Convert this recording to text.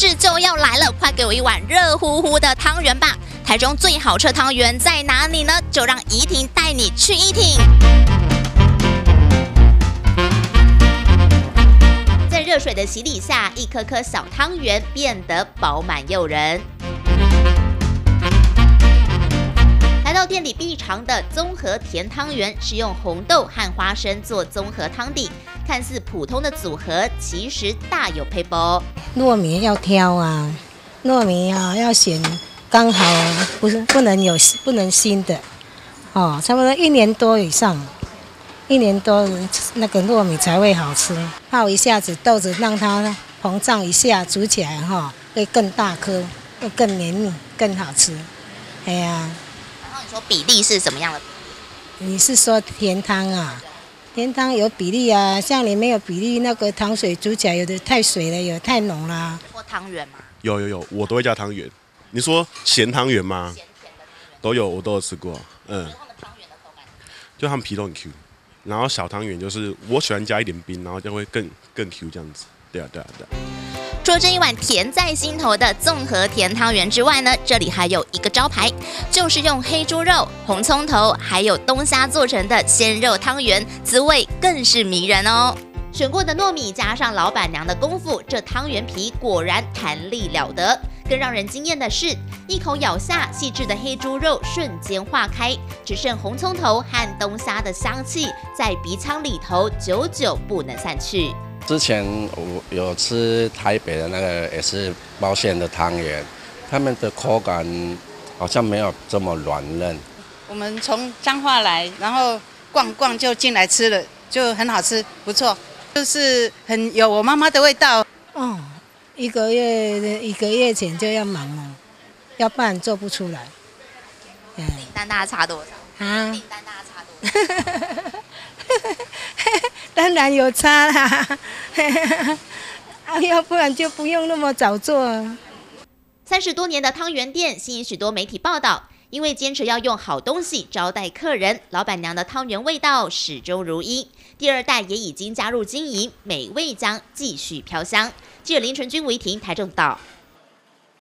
是就要来了，快给我一碗热乎乎的汤圆吧！台中最好吃的汤圆在哪里呢？就让怡婷带你去一听。在热水的洗礼下，一颗颗小汤圆变得饱满诱人。来到店里必尝的综合甜汤圆，是用红豆和花生做综合汤底，看似普通的组合，其实大有配包。糯米要挑啊，糯米啊要选刚好，不是不能有不能新的，哦，差不多一年多以上，一年多那个糯米才会好吃。泡一下子豆子，让它膨胀一下，煮起来哈会更大颗，会更绵密，更好吃。哎呀。然后你说比例是什么样的？你是说甜汤啊？甜汤有比例啊，像你没有比例，那个糖水煮起来有的太水了，有的太浓了。或汤圆吗？有有有，我都会加汤圆。你说咸汤圆吗？咸甜的都有，我都有吃过。嗯。他们汤圆的口感？就他们皮都很 Q，然后小汤圆就是我喜欢加一点冰，然后就会更更 Q 这样子。对啊对啊对啊。除了这一碗甜在心头的综合甜汤圆之外呢，这里还有一个招牌，就是用黑猪肉、红葱头还有冬虾做成的鲜肉汤圆，滋味更是迷人哦。选过的糯米加上老板娘的功夫，这汤圆皮果然弹力了得。更让人惊艳的是，一口咬下，细致的黑猪肉瞬间化开，只剩红葱头和冬虾的香气在鼻腔里头久久不能散去。之前我有吃台北的那个也是包馅的汤圆，他们的口感好像没有这么软嫩。我们从彰化来，然后逛逛就进来吃了，就很好吃，不错，就是很有我妈妈的味道。哦，一个月一个月前就要忙了，要不然做不出来。订单大概差多少？啊？订单大概差多少？当然有差啦，要不然就不用那么早做。三十多年的汤圆店吸引许多媒体报道，因为坚持要用好东西招待客人，老板娘的汤圆味道始终如一。第二代也已经加入经营，美味将继续飘香。记者林纯君、为婷台中道。